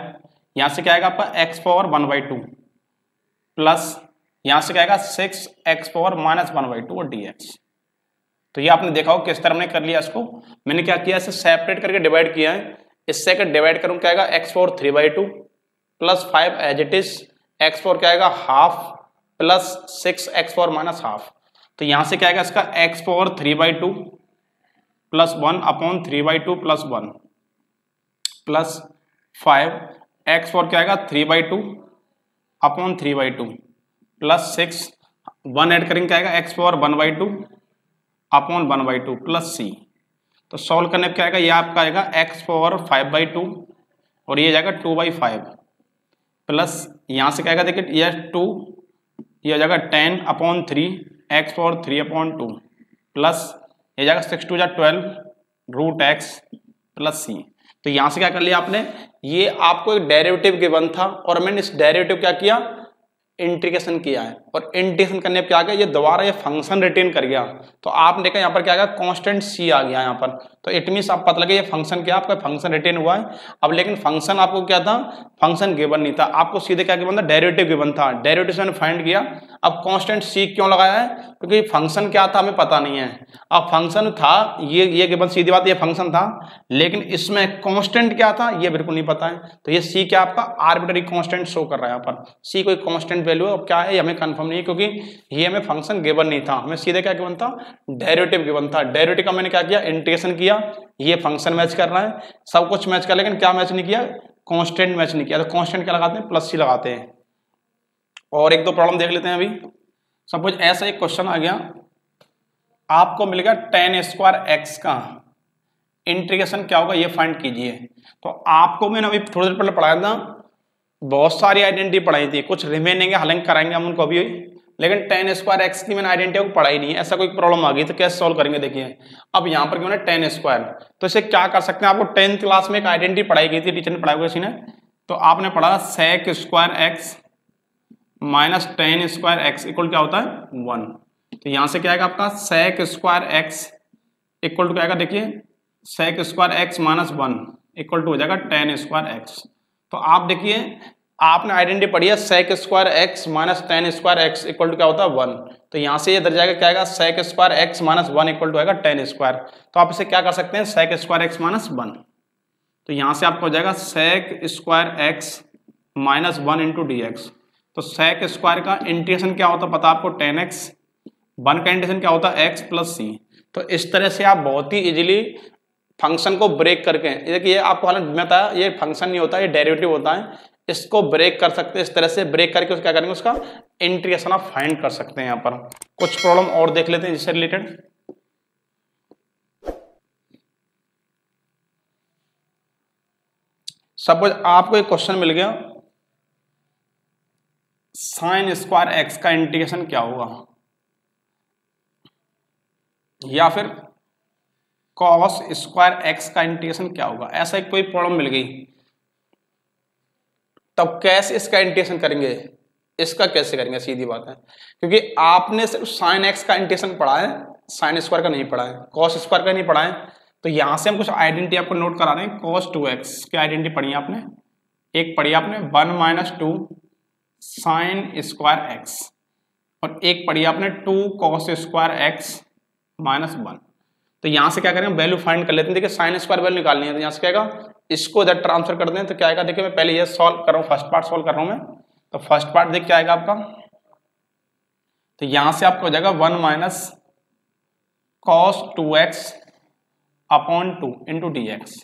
यहाँ से क्या आएगा आपका? X power one by two plus यहाँ से क्या six x power minus one by two और डी एक्स तो ये आपने देखा हो किस तरह हमने कर लिया इसको। मैंने क्या किया, इसे सेपरेट करके डिवाइड किया है। इससे अगर डिवाइड करूँ, क्या आएगा? X power three by two plus five as it is x power क्या आएगा? Half plus six x power minus half तो यहाँ से क्या आएगा इसका? X power three by two plus one upon three by two plus one plus five x power क्या आएगा? Three by two upon three by two plus six, one add करेंगे क्या आएगा? X power one by two upon one by two plus c. तो solve करने पर क्या आएगा? ये आपका आएगा x power five by two और ये जाएगा टू बाई फाइव। प्लस यहाँ से क्या आएगा? देखिए, ये टू, ये हो जाएगा ten upon three, x power three upon two. Plus ये जाएगा सिक्स टू या twelve root x plus c. तो यहाँ से क्या कर लिया आपने? ये आपको एक डेरिवेटिव गिवन था और मैंने इस डेरिवेटिव क्या किया? इंटीग्रेशन किया है। और इंटीग्रेशन करने पर क्या गया? ये दोबारा ये फ़ंक्शन रिटेन कर गया। तो आपने देखा यहाँ पर क्या गया? कांस्टेंट सी आ गया यहाँ पर। तो इट मीन आप पता लगे ये फ़ंक्शन क्या आपका फ़ंक्शन रिटेन हुआ है। अब लेकिन फ़ंक्शन आपको क्या था? फ़ंक्शन गिवन नहीं था। आपको सीधे क्या गिवन था? डेरिवेटिव गिवन था। डेरिवेटिव मैंने फाइंड किया। अब कांस्टेंट सी क्यों लगाया है? क्योंकि फ़ंक्शन क्या था हमें पता नहीं है। अब फ़ंक्शन था, ये ये गिवन सीधी बात, ये फ़ंक्शन था। लेकिन इसमें कांस्टेंट क्या था? ये बिल्कुल नहीं पता है। तो ये सी क्या आपका? आर्बिटरी कांस्टेंट शो कर रहा है यहाँ पर। सी कोई कांस्टेंट वैल्यू है? क्या है? हमें कंफर्म नहीं है क्योंकि ये हमें फ़ंक्शन गिवन नहीं था। हमें सीधे क्या गिवन था? डेरिवेटिव गिवन था। डेरिवेटिव का मैंने क्या किया? इंटीग्रेशन किया। ये फ़ंक्शन मैच कर रहा है। सब कुछ मैच कर, लेकिन क्या मैच नहीं किया? कॉन्स्टेंट मैच नहीं किया। तो कॉन्स्टेंट क्या लगाते हैं? प्लस सी लगाते हैं। और एक दो प्रॉब्लम देख लेते हैं अभी। सपोज़ ऐसा एक क्वेश्चन आ गया। आपको मिलेगा टेन स्क्वायर एक्स का। इंटीग्रेशन क्या होगा? ये फाइंड कीजिए। तो आपको मैंने अभी थोड़ी देर पहले पढ़ाया था। बहुत सारी आइडेंटिटी पढ़ाई थी। कुछ रिमेनिंग है, हालाँकि कराएँगे हम उनको अभी। लेकिन टेन स्क्वायर एक्स की मैंने आइडेंटिटी को पढ़ाई नहीं है। ऐसा कोई प्रॉब्लम आ गई तो कैसे सॉल्व करेंगे देखिए। अब यहाँ पर क्यों टेन स्क्वायर तो इसे क्या कर सकते हैं? आपको टेंथ क्लास में एक आइडेंटिटी पढ़ाई गई थी टीचर ने पढ़ाई किसी ने। तो आपने पढ़ा sec square x minus tan square x equal क्या होता है? वन तो यहाँ से क्या आएगा आपका? Sec square x equal to क्या आएगा? देखिए sec square x minus one equal to हो जाएगा टेन स्क्वायर एक्स तो आप देखिए आपने आइडेंटिटी पढ़ी है sec square x minus tan square x equal to क्या होता है? वन तो यहाँ से ये इधर जाएगा, क्या आएगा? Sec square x minus one equal to आएगा टेन स्क्वायर तो आप इसे क्या कर सकते हैं? Sec square x minus one तो यहाँ से आपको हो जाएगा sec square x minus one into d x तो सेक स्क्वायर का इंटीग्रेशन क्या होता है पता आपको? टेन एक्स वन का इंटीग्रेशन क्या होता है? एक्स प्लस सी तो इस तरह से आप बहुत ही इजीली फ़ंक्शन को ब्रेक करके, देखिए आपको हालाँकि बताया, ये फ़ंक्शन नहीं होता, ये डेरिवेटिव होता है। इसको ब्रेक कर सकते हैं, इस तरह से ब्रेक करके क्या करेंगे, उसका इंटीग्रेशन आप फाइंड कर सकते हैं यहाँ पर। कुछ प्रॉब्लम और देख लेते हैं जिससे रिलेटेड सपोज़ आपको एक क्वेश्चन मिल गया। साइन स्क्वायर एक्स का इंटीग्रेशन क्या होगा? या फिर कॉस स्क्वायर एक्स का इंटीग्रेशन क्या होगा? ऐसा एक कोई प्रॉब्लम मिल गई। तब कैसे इसका इंटेशन करेंगे? इसका कैसे करेंगे? सीधी बात है। क्योंकि आपने सिर्फ़ साइन एक्स का इंटेशन पढ़ा है साइन स्क्वायर का नहीं पढ़ा है। कॉस स्क्वायर का नहीं पढ़ा है। तो यहाँ से हम कुछ आइडेंटिटी आपको नोट करा रहे हैं। कॉस टू एक्स की आइडेंटिटी पढ़ी आपने? एक पढ़ी आपने? One minus two sine square x और एक पढ़ी आपने? Two cos square x minus one तो यहाँ से क्या करेंगे? वैल्यू फाइंड कर लेते हैं। देखिए साइन स्क्वायर वैल्यू निकालनी है तो यहाँ से क्या इसको इधर ट्रांसफ़र कर दें तो क्या आएगा? देखिए मैं पहले ये सॉल्व कर रहा हूँ फ़र्स्ट पार्ट सॉल्व कर रहा हूँ मैं। तो फ़र्स्ट पार्ट देख क्या आएगा आपका? तो यहाँ से आपको हो जाएगा one minus cos two x upon two into d x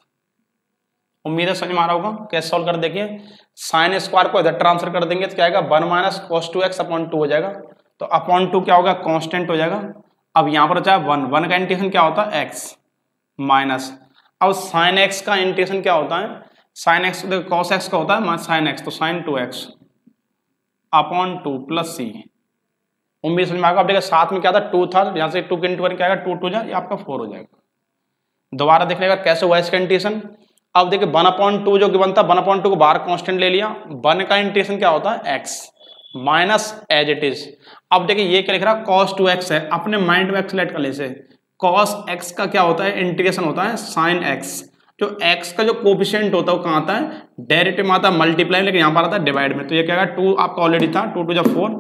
उम्मीद है समझ में आ रहा होगा? कैसे सॉल्व कर देखिए साइन स्क्वायर को इधर ट्रांसफ़र कर देंगे तो क्या आएगा? One minus cos two x upon two हो जाएगा। तो अपॉन टू क्या होगा? कॉन्स्टेंट हो जाएगा। अब यहाँ पर चाहे वन वन का इंटीग्रेशन क्या होता? है एक्स माइनस अब साइन एक्स का इंटीग्रेशन क्या होता है? साइन एक्स कॉस एक्स का होता है साइन एक्स तो sine two x upon two plus c उम्मीद समझ में आएगा देखिए, साथ में क्या था? टू था यहाँ से टू के इंटू क्या आएगा? टू टू जाए आपका फोर हो जाएगा। दोबारा देखने का कैसे हुआ इसका इंटीग्रेशन अब देखिए वन अपॉइंट टू जो गिवन था वन अपॉइंट टू को बाहर कांस्टेंट ले लिया। वन का इंटीग्रेशन क्या होता है? X minus as it is अब देखिए, ये क्या लिख रहा है? कॉस टू एक्स है। अपने माइंड में एक्सलेट कर ले से कॉस एक्स का क्या होता है? इंटीग्रेशन होता है साइन एक्स जो एक्स का जो कोपिशियंट होता है, वो कहाँ आता है? डेरिवेटिव में आता है मल्टीप्लाई लेकिन यहाँ पर आता है डिवाइड में। तो ये क्या टू आपका ऑलरेडी था टू टू जो फोर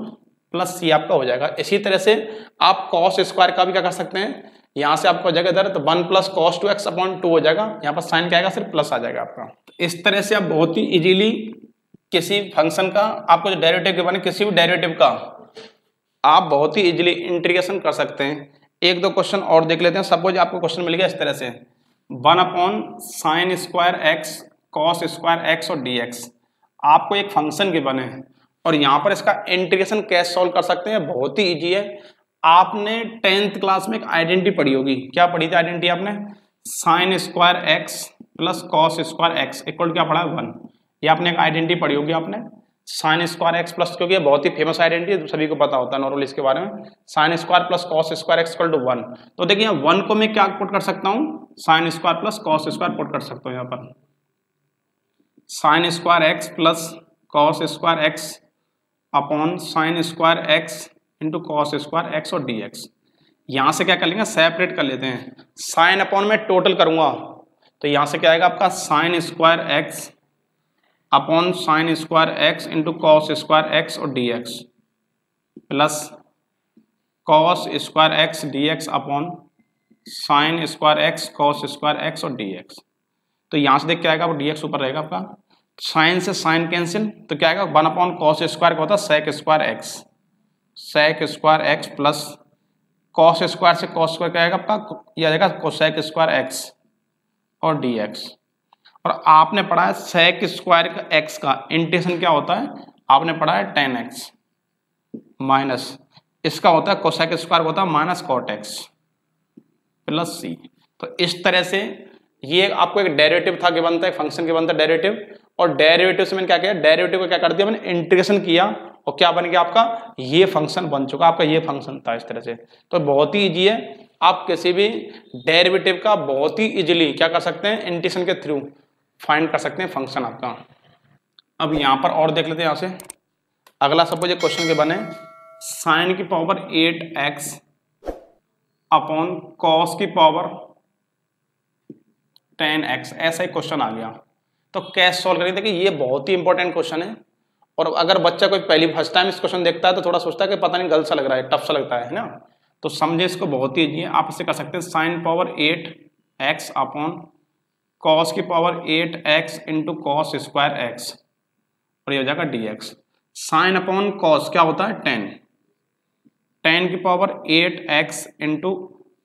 प्लस सी आपका हो जाएगा। इसी तरह से आप कॉस स्क्वायर का भी क्या कर सकते हैं? यहाँ से आपको हो जाएगा इधर तो one plus cos two x upon two हो जाएगा। यहाँ पर साइन क्या आएगा? सिर्फ़ प्लस आ जाएगा आपका। इस तरह से आप बहुत ही इजीली किसी फ़ंक्शन का, आपको जो डेरिवेटिव के बने किसी भी डेरिवेटिव का, आप बहुत ही इजीली इंटीग्रेशन कर सकते हैं। एक दो क्वेश्चन और देख लेते हैं। सपोज़ आपको क्वेश्चन मिल गया इस तरह से। One upon sine square x cos square x और डी एक्स आपको एक फ़ंक्शन के बने। हैं और यहाँ पर इसका इंटीग्रेशन कैसे सॉल्व कर सकते हैं? बहुत ही ईजी है। आपने टेंथ क्लास में एक आइडेंटिटी पढ़ी होगी। क्या पढ़ी थी आइडेंटिटी आपने? Sine square x plus cos square x equal क्या पढ़ा? वन ये आपने एक आइडेंटिटी पढ़ी होगी आपने। साइन स्क्वायर एक्स प्लस क्योंकि बहुत ही फ़ेमस आइडेंटिटी है सभी को पता होता है नॉर्मल इसके बारे में। Sine square plus cos square x to one तो देखिए वन को मैं क्या पुट कर सकता हूँ? Sine square plus cos square put कर सकता हूँ यहाँ पर। Sine square x plus cos square x upon sine square x into cos square x और डी एक्स यहाँ से क्या कर लेंगे? सेपरेट कर लेते हैं। साइन अपॉन में टोटल करूँगा। तो यहाँ से क्या आएगा आपका? Sine square x upon sine square x into cos square x और d x plus cos square x d x upon sine square x, cos square x और डी एक्स तो यहाँ से देख क्या आएगा, वो डी एक्स ऊपर रहेगा आपका। साइन से साइन कैंसिल तो क्या आएगा? वन अपॉन कॉस स्क्वायर का होता है sec square x. Sec square x plus cos square से कॉस स्क्वायर क्या आएगा आपका? यह आ जाएगा कोसेक स्क्वायर एक्स और डी एक्स और आपने पढ़ा है सेक स्क्वायर का एक्स का। इंटेशन क्या होता है? आपने पढ़ा है टेन एक्स माइनस इसका होता है कोसेक स्क्वायर होता है minus cot x plus c तो इस तरह से ये आपको एक डेरिवेटिव था कि बनता है फ़ंक्शन के बनता है डेरिवेटिव और डेरिवेटिव से मैंने क्या किया? डेरिवेटिव को क्या कर दिया? मैंने इंटीग्रेशन किया। और क्या बन गया आपका? ये फ़ंक्शन बन चुका। आपका ये फ़ंक्शन था इस तरह से। तो बहुत ही इजी है। आप किसी भी डेरिवेटिव का बहुत ही इजीली क्या कर सकते हैं? इंटीग्रेशन के थ्रू फाइंड कर सकते हैं फ़ंक्शन आपका। अब यहाँ पर और देख लेते हैं यहाँ से। अगला सपोज़ एक क्वेश्चन के बने साइन की power eight x upon cos की पावर टेन एक्स ऐसा ही क्वेश्चन आ गया। तो कैसे सॉल्व करेंगे? देखिए, ये बहुत ही इंपॉर्टेंट क्वेश्चन है। और अगर बच्चा कोई पहली फ़र्स्ट टाइम इस क्वेश्चन देखता है तो थोड़ा सोचता है कि पता नहीं, गलत सा लग रहा है टफ सा लगता है ना? तो समझे इसको, बहुत है आप इसे कर सकते हैं sine power eight x upon cos की power eight x into cos square x और ये हो जाएगा d x sine upon cos क्या होता है? टेन टेन की पावर एट एक्स इंटू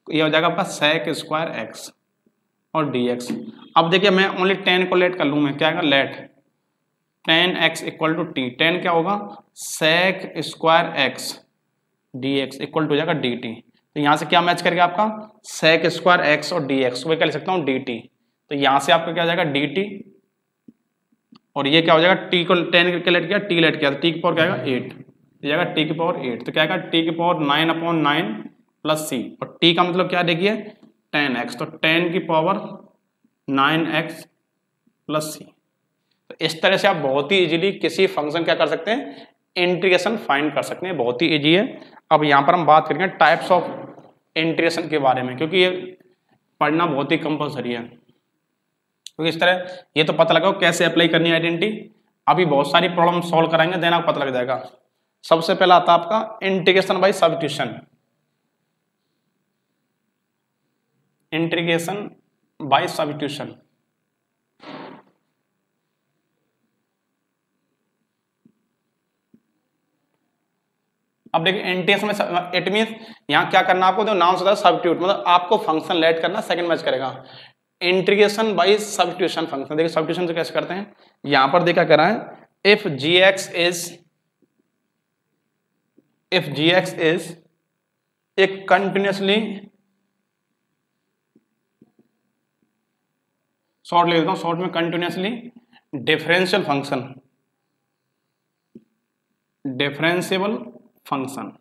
ये हो जाएगा आपका सेक स्क्वायर एक्स और डी एक्स अब देखिए मैं ओनली टेन को लेट कर लूँ, मैं क्या आएगा let tan x equal to t tan क्या होगा? Sec square x d x equal to हो जाएगा डी टी तो यहाँ से क्या मैच करेगा आपका? सेक स्क्वायर एक्स और डी एक्स वही लिख सकता हूँ? डी टी तो यहाँ से आपका क्या हो जाएगा डी टी और ये क्या हो जाएगा टी को टेन के लेट किया टी लेट किया टी की पावर क्या आएगा एट ये जाएगा टी की पावर एट तो क्या आएगा टी की power nine upon nine plus c और टी का मतलब क्या देखिए, टेन एक्स तो टेन की power nine x plus c तो इस तरह से आप बहुत ही इजीली किसी फ़ंक्शन क्या कर सकते हैं इंटीग्रेशन फाइंड कर सकते हैं। बहुत ही इजी है। अब यहाँ पर हम बात करेंगे टाइप्स ऑफ़ इंटीग्रेशन के बारे में, क्योंकि ये पढ़ना बहुत ही कंपलसरी है। क्योंकि इस तरह ये तो पता लगाओ कैसे अप्लाई करनी है आइडेंटिटी अभी बहुत सारी प्रॉब्लम सॉल्व कराएँगे देना पता लग जाएगा। सबसे पहला आता आपका integration by substitution integration by substitution अब देखिए एनटीएस में इट मीन यहाँ क्या करना आपको? तो नाम से सब्सिट्यूट मतलब आपको फ़ंक्शन लेट करना सेकंड मैच करेगा। इंटीग्रेशन बाई सब्सिट्यूशन फ़ंक्शन देखिए सब्सिट्यूशन से कैसे करते हैं? यहाँ पर देखा करा है if g x is if g x is एक कंटिन्यूसली शॉर्ट ले हूँ शॉर्ट में continuously differential function differentiable function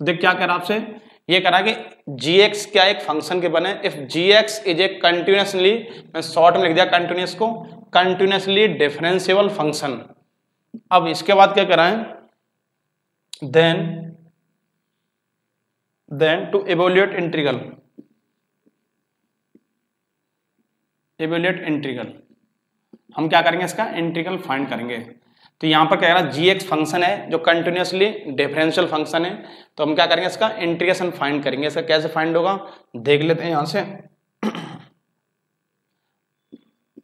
देख क्या करा आपसे? ये करा कि जी एक्स क्या एक फ़ंक्शन के बने। If g x is a continuously मैं शॉर्ट में लिख दिया कंटिन्यूस को कंटिन्यूसली डिफरेंशियबल फ़ंक्शन अब इसके बाद क्या कराएँ? Then then to absolute integral absolute integral हम क्या करेंगे इसका? इंट्रीगल फाइंड करेंगे। तो यहाँ पर क्या है जी एक्स फ़ंक्शन है, जो कंटिन्यूसली डिफरेंशियल फ़ंक्शन है। तो हम क्या करेंगे, इसका इंटीग्रेशन फाइंड करेंगे। इसका कैसे फाइंड होगा, देख लेते हैं यहाँ से।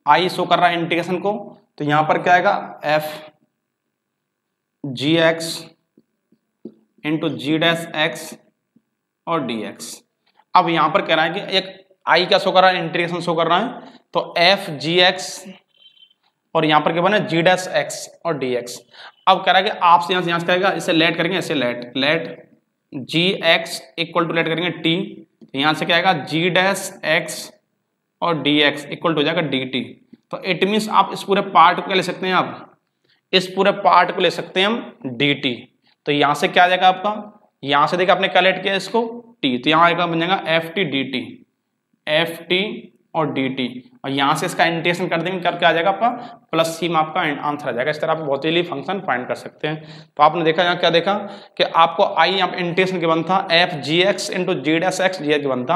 आई शो कर रहा है इंटीग्रेशन को। तो यहाँ पर क्या आएगा f g x into g dash x और डी एक्स अब यहाँ पर कह रहा है कि एक आई क्या शो कर रहा है इंटीग्रेशन शो कर रहा है। तो एफ़ जी एक्स और यहाँ पर क्या बना जी डैश एक्स और डी एक्स अब कह रहा है कि आपसे यहाँ से यहाँ से कहेगा इसे लेट करेंगे ऐसे let let g x equal to let करेंगे टी यहाँ से क्या आएगा? जी डैश एक्स और डी एक्स इक्वल टू हो जाएगा डी टी तो इट मीन्स आप इस पूरे पार्ट को क्या ले सकते हैं आप? इस पूरे पार्ट को ले सकते हैं हम डी टी तो यहाँ से क्या आ जाएगा आपका? यहाँ से देखिए आपने क्या लेट किया इसको? टी तो यहाँ आएगा, बन जाएगा f t d t f t और डी टी और यहाँ से इसका इंटीग्रेशन कर देंगे, करके आ जाएगा आपका प्लस सी में आपका आंसर आ जाएगा। इस तरह आप बहुत ही फ़ंक्शन फाइंड कर सकते हैं। तो आपने देखा, यहाँ क्या देखा कि आपको आई यहाँ पे इंटीग्रेशन के बनता f g x into g dash x g के बनता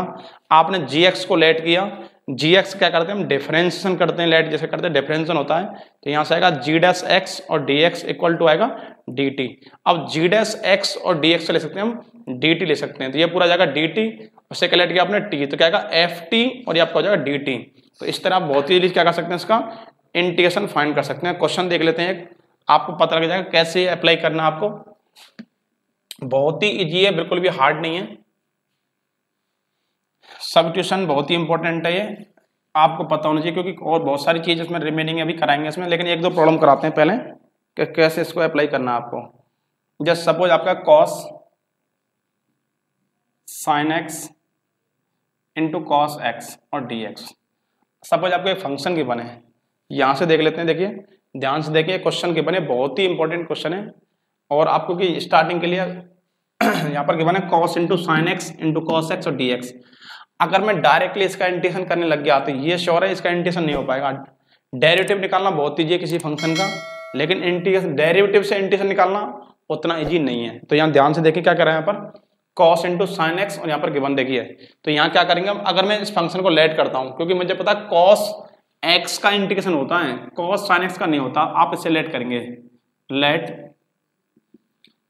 आपने जी एक्स को लेट किया जी एक्स क्या करते हैं? हम डिफरेंशिएशन करते हैं लेट जैसे करते हैं डिफरेंशिएशन होता है। तो यहाँ से आएगा जी डैस एक्स और डी एक्स इक्वल टू आएगा डी टी अब जी डैस एक्स और डी एक्स ले सकते हैं हम डी टी ले सकते हैं। तो ये पूरा जाएगा डी टी उससे क्या लेट किया आपने टी तो क्या एफ़ टी और ये आपका हो जाएगा डी टी तो इस तरह आप बहुत ही क्या कर सकते हैं इसका? इंटीग्रेशन फाइंड कर सकते हैं। क्वेश्चन देख लेते हैं आपको पता लग जाएगा कैसे अप्लाई करना आपको। बहुत ही इजी है, बिल्कुल भी हार्ड नहीं है। सब ट्यूशन बहुत ही इंपॉर्टेंट है ये। आपको पता होना चाहिए क्योंकि और बहुत सारी चीज़ इसमें रिमेनिंग अभी कराएँगे इसमें, लेकिन एक दो प्रॉब्लम कराते हैं पहले कि कैसे इसको अप्लाई करना आपको। जस्ट सपोज़ आपका cos sine x into cos x और डी एक्स सपोज़ आपको एक फ़ंक्शन के बने, यहाँ से देख लेते हैं, देखिए, ध्यान से देखिए क्वेश्चन के बने, बहुत ही इंपॉर्टेंट क्वेश्चन है। और आपको कि स्टार्टिंग के लिए यहाँ पर गिवन है cos into sine x into cos x और डी एक्स अगर मैं डायरेक्टली इसका इंटीग्रेशन करने लग गया तो ये श्योर है, इसका इंटीग्रेशन नहीं हो पाएगा। डेरिवेटिव निकालना बहुत ईजी है किसी फ़ंक्शन का, लेकिन इंटीग्रेशन डेरिवेटिव से इंटीग्रेशन निकालना उतना ईजी नहीं है। तो यहाँ ध्यान से देखिए क्या कर रहे हैं यहाँ पर। कॉस इंटू साइन एक्स और यहाँ पर गिवन देखिए। तो यहाँ क्या करेंगे अगर मैं इस फ़ंक्शन को लेट करता हूँ, क्योंकि मुझे पता कॉस एक्स का इंटीग्रेशन होता है कॉस साइन एक्स का नहीं होता, आप इसे लेट करेंगे। Let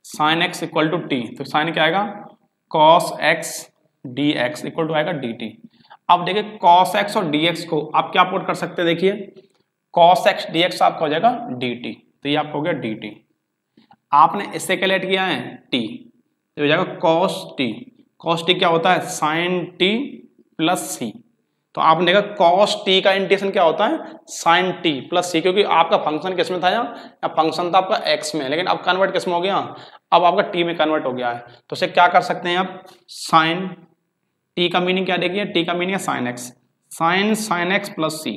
sine x equal to t तो साइन क्या आएगा? Cos x d x equal to आएगा डी टी अब देखिए कॉस एक्स और डी एक्स को आप क्या पुट कर सकते हैं? देखिए कॉस एक्स डी एक्स आपका हो जाएगा डी टी तो ये आपका हो गया डी टी आपने इससे कैलेट किया है टी तो हो जाएगा कॉस टी कॉस टी क्या होता है? साइन टी प्लस सी तो आपने देखा कॉस टी का इंटीग्रेशन क्या होता है? साइन टी प्लस सी क्योंकि आपका फ़ंक्शन किसमें था या फ़ंक्शन था आपका एक्स में, लेकिन अब कन्वर्ट किसमें हो गया? अब आपका टी में कन्वर्ट हो गया है। तो उसे क्या कर सकते हैं आप? साइन टी का मीनिंग क्या देखिए? टी का मीनिंग है sine x sine sine x plus c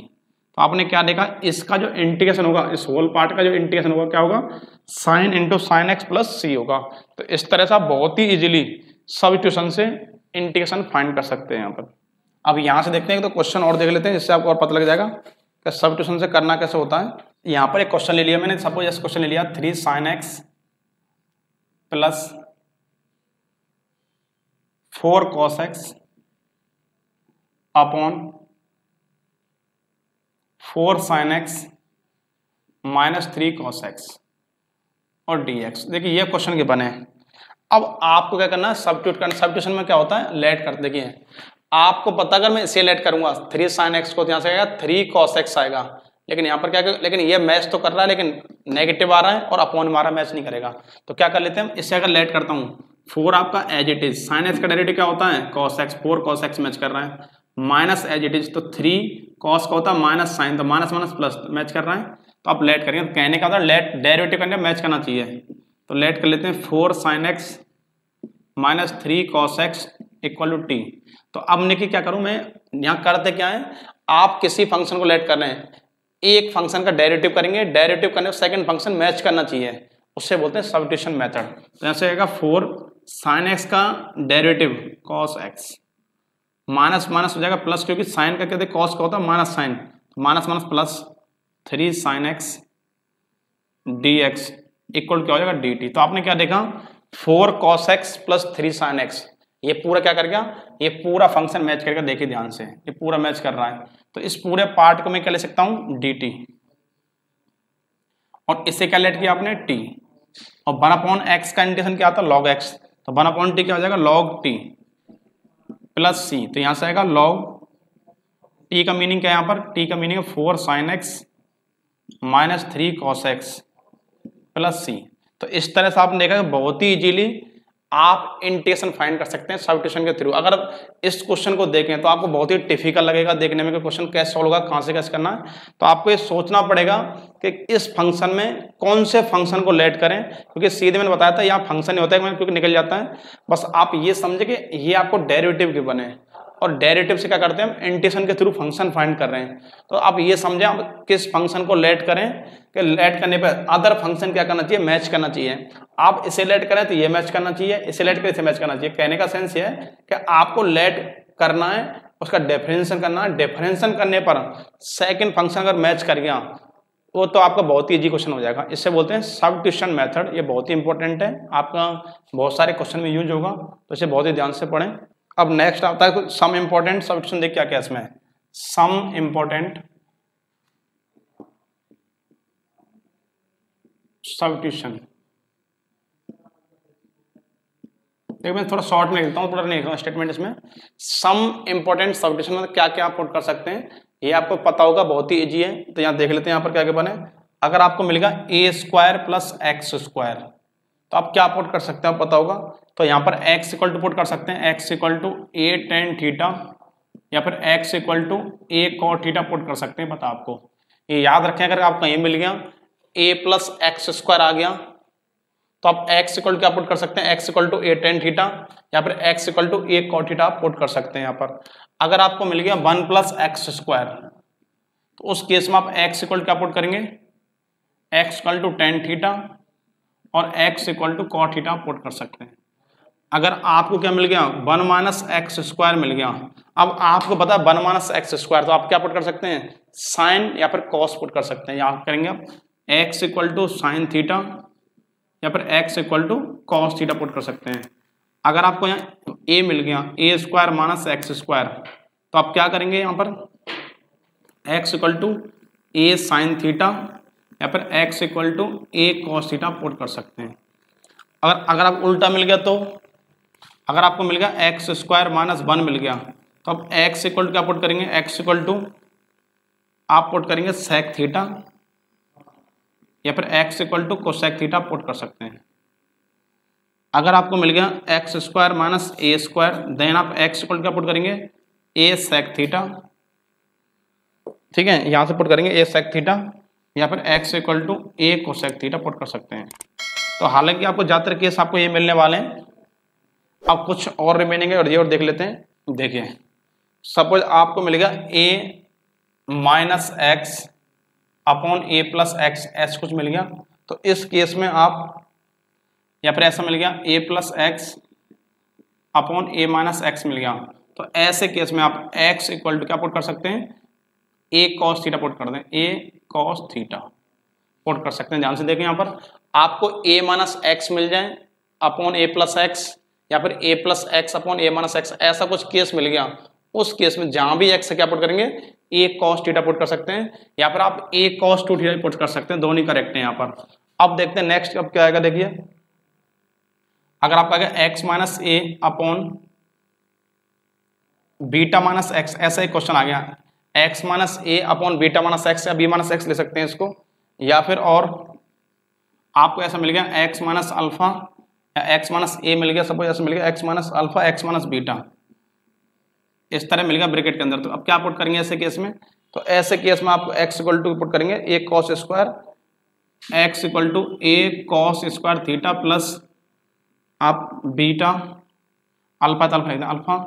तो आपने क्या देखा? इसका जो इंटीग्रेशन होगा, इस होल पार्ट का जो इंटीग्रेशन होगा, क्या होगा? Sine into sine x plus c होगा. तो इस तरह से आप बहुत ही इजिली सब ट्यूशन से इंटीग्रेशन फाइंड कर सकते हैं यहाँ पर। अब यहाँ से देखते हैं तो क्वेश्चन और देख लेते हैं, जिससे आपको और पता लग जाएगा कि सब ट्यूशन से करना कैसे होता है। यहाँ पर एक क्वेश्चन ले लिया मैंने। सपोज़ ऐसा क्वेश्चन ले लिया three sine x plus four cos x upon four sine x minus three cos x और डी एक्स देखिए ये क्वेश्चन के बने अब आपको क्या करना है? सब्ट्यूट करना। सब्ट्यूशन में क्या होता है? लेट कर देखिए। आपको पता अगर मैं इसे लेट करूँगा थ्री साइन एक्स को तो यहाँ से आएगा थ्री कॉस एक्स आएगा। लेकिन यहाँ पर क्या कर, लेकिन ये मैच तो कर रहा है लेकिन नेगेटिव आ रहा है और अपॉन मारा मैच नहीं करेगा। तो क्या कर लेते हैं? इससे अगर लेट करता हूँ फोर आपका as it is sine x का डेरिवेटिव क्या होता है? Cos x four cos x match कर रहा है। माइनस एज इट इज़ तो थ्री कॉस का होता है माइनस साइन तो माइनस माइनस प्लस मैच कर रहा है। तो आप लेट करेंगे तो कहने का होता है लेट डेरिवेटिव करने मैच करना चाहिए। तो लेट कर लेते हैं four sine x minus three cos x equal to t तो अब देखिए क्या करूँ मैं, यहाँ करते क्या है, आप किसी फ़ंक्शन को लेट कर रहे हैं, एक फ़ंक्शन का डेरिवेटिव करेंगे डेरिवेटिव करने सेकंड फ़ंक्शन मैच करना चाहिए। उससे बोलते हैं सब्टिशन मेथड तो यहाँ से आएगा फोर साइन एक्स का derivative cos x minus minus हो जाएगा प्लस क्योंकि साइन का कहते कॉस का होता है minus sine. Minus minus plus three sine x d x equal क्या हो जाएगा डी टी तो आपने क्या देखा? Four cos x plus three sine x ये पूरा क्या कर गया? ये पूरा फ़ंक्शन मैच करके देखिए ध्यान से। ये पूरा मैच कर रहा है। तो इस पूरे पार्ट को मैं क्या ले सकता हूँ? डी टी और इससे क्या लेट किया आपने? टी और वन अपॉन एक्स का इंटेशन क्या आता है? लॉग एक्स तो वन अपॉन टी क्या हो जाएगा? लॉग टी प्लस सी तो यहाँ से आएगा लॉग टी का मीनिंग क्या है यहाँ पर? टी का मीनिंग है four sine x minus three cos x plus C तो इस तरह से आपने देखा बहुत ही इजीली आप इंटेशन फाइंड कर सकते हैं सबटेशन के थ्रू अगर इस क्वेश्चन को देखें तो आपको बहुत ही डिफ़िकल्ट लगेगा देखने में कि क्वेश्चन कैसे सॉल्व होगा, कहाँ से कैसे करना है। तो आपको ये सोचना पड़ेगा कि इस फ़ंक्शन में कौन से फ़ंक्शन को लेट करें, क्योंकि सीधे मैंने बताया था यहाँ फ़ंक्शन नहीं होता है, क्योंकि निकल जाता है। बस आप ये समझे कि ये आपको डेरिवेटिव के बने और डेरिवेटिव से क्या करते हैं हम इंटेशन के थ्रू फ़ंक्शन फाइंड कर रहे हैं। तो आप ये समझें, आप किस फ़ंक्शन को लेट करें कि लेट करने पर अदर फ़ंक्शन क्या करना चाहिए मैच करना चाहिए। आप इसे लेट करें तो ये मैच करना चाहिए, इसे लेट करें इसे मैच करना चाहिए। कहने का सेंस ये है कि आपको लेट करना है, उसका डेफिनेशन करना है। डेफिनेशन करने पर सेकेंड फ़ंक्शन अगर मैच कर गया, वो तो आपका बहुत ही इजी क्वेश्चन हो जाएगा। इससे बोलते हैं सब ट्यूशन मेथड ये बहुत ही इंपॉर्टेंट है। आपका बहुत सारे क्वेश्चन में यूज़ होगा तो इसे बहुत ही ध्यान से पढ़ें। अब नेक्स्ट आता है सम इंपॉर्टेंट सब क्वेश्चन देख क्या क्या इसमें सम इंपॉर्टेंट सब्ट्यूशन देखिए मैं थोड़ा शॉर्ट में लिखता हूँ, थोड़ा नहीं लिखता स्टेटमेंट इसमें। सम इंपॉर्टेंट सब्ट्यूशन में क्या क्या आप पुट कर सकते हैं, ये आपको पता होगा, बहुत ही इजी है। तो यहाँ देख लेते हैं यहाँ पर क्या क्या बने। अगर आपको मिलेगा a square plus x square तो आप क्या पुट कर सकते हैं पता होगा? तो यहाँ पर x इक्वल टू पुट कर सकते हैं। x equal to a tan theta या फिर x equal to a cot theta put कर सकते हैं पता आपको। ये याद रखें, अगर आपको ये मिल गया, a प्लस एक्स स्क्वायर आ गया तो आप x इक्वल क्या पुट कर सकते हैं? x equal to a tan theta या फिर x equal to a cot theta आप पुट कर सकते हैं यहाँ पर। अगर आपको मिल गया वन प्लस एक्स स्क्वायर तो उस केस में आप x इक्वल क्या पुट करेंगे? x equal to tan theta और x equal to cot theta put कर सकते हैं। अगर आपको क्या मिल गया? वन माइनस एक्स स्क्वायर मिल गया। अब आपको पता है वन माइनस एक्स स्क्वायर तो आप क्या पुट कर सकते हैं? साइन या फिर कॉस पुट कर सकते हैं। यहाँ करेंगे आप। X equal to sine theta या फिर x equal to cos theta put कर सकते हैं। अगर आपको यहाँ ए मिल गया a square minus x square तो आप क्या करेंगे यहाँ पर? X equal to a sine theta या फिर x equal to a cos theta put कर सकते हैं। अगर अगर आप उल्टा मिल गया तो? अगर आपको मिल गया एक्स स्क्वायर माइनस वन मिल गया तो आप एक्स इक्वल टू क्या पुट करेंगे? एक्स इक्वल टू आप पुट करेंगे सेक थीटा या फिर x equal to cosec theta put कर सकते हैं। अगर आपको मिल गया x square minus a square then आप एक्स इक्वल क्या पुट करेंगे? ए सेक थीटा ठीक है, यहाँ से पुट करेंगे ए सेक थीटा या फिर x equal to a cosec theta put कर सकते हैं। तो हालाँकि आपको ज़्यादातर केस आपको ये मिलने वाले हैं। अब कुछ और रिमेनिंग है और ये और देख लेते हैं। देखिए सपोज़ आपको मिलेगा a minus x upon a plus x S कुछ मिल गया। तो इस केस में आप, या फिर ऐसा मिल गया a plus x upon a minus x मिल गया। तो ऐसे केस में आप एक्स इक्वल टू क्या पुट कर सकते हैं? ए कॉस थीटा पुट कर दें। ए कॉस थीटा पुट कर सकते हैं। ध्यान से देखें यहाँ पर। आपको ए माइनस एक्स मिल जाए अपॉन ए प्लस एक्स या फिर a plus x upon a minus x ऐसा कुछ केस मिल गया। उस केस में जहाँ भी एक्स क्या पुट करेंगे? ए कॉस थीटा पुट कर सकते हैं या फिर आप a cos two theta put कर सकते हैं। दोनों ही करेक्ट है यहाँ पर। अब देखते हैं नेक्स्ट अब क्या आएगा देखिए। अगर आपका आएगा x minus a upon beta minus x ऐसा एक क्वेश्चन आ गया। X minus a upon beta minus x या बी माइनस एक्स ले सकते हैं इसको, या फिर और आपको ऐसा मिल गया एक्स माइनस अल्फ़ा, या एक्स माइनस ए मिल गया, सपोज़ ऐसा मिल गया x minus alpha x minus beta. इस तरह मिल गया ब्रेकेट के अंदर। तो अब क्या पुट करेंगे ऐसे केस में? तो ऐसे केस में आप एक्स इक्वल टू पुट करेंगे a cos square x equal to a cos square theta plus आप बीटा, अल्फ़ा तो alpha alpha,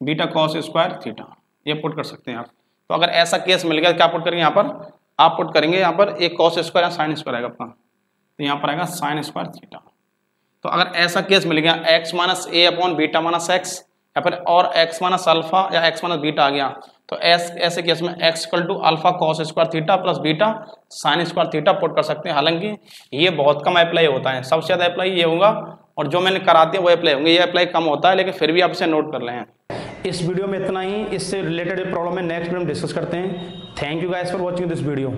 beta cos square theta ये पुट कर सकते हैं आप। तो अगर ऐसा केस मिल गया, क्या पुट करेंगे यहाँ पर? आप पुट करेंगे यहाँ पर एक कॉस स्क्वायर या साइन स्क्वायर आएगा अपना। तो यहाँ पर आएगा साइन स्क्वायर थीटा तो अगर ऐसा केस मिल गया x minus a upon beta minus x या फिर और एक्स माइनस अल्फ़ा या एक्स माइनस बीटा आ गया तो एस ऐसे केस में x equal to alpha cos square theta plus beta sine square theta put कर सकते हैं। हालाँकि ये बहुत कम अप्लाई होता है। सबसे ज़्यादा अप्लाई ये होगा, और जो मैंने करा दिया वो अप्लाई होंगे। ये अप्लाई कम होता है, लेकिन फिर भी आप इसे नोट कर लें इस वीडियो में इतना ही, इससे रिलेटेड प्रॉब्लम है नेक्स्ट वीडियो में डिस्कस करते हैं। Thank you guys for watching this video